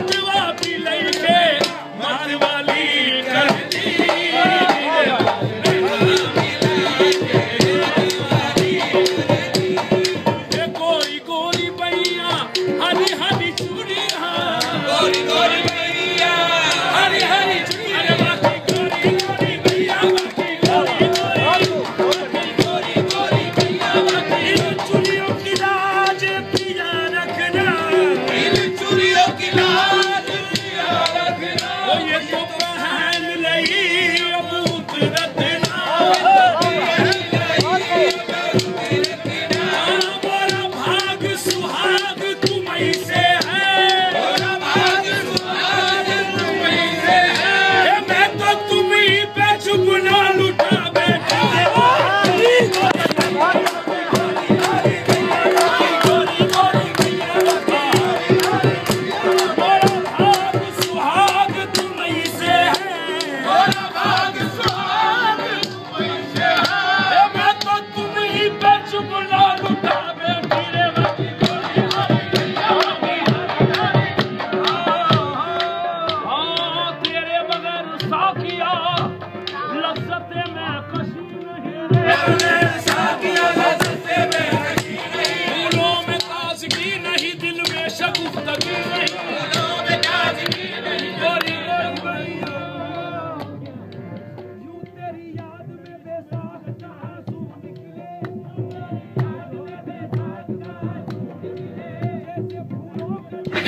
மாற்றுவா பிள்ளைக்கே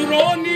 surround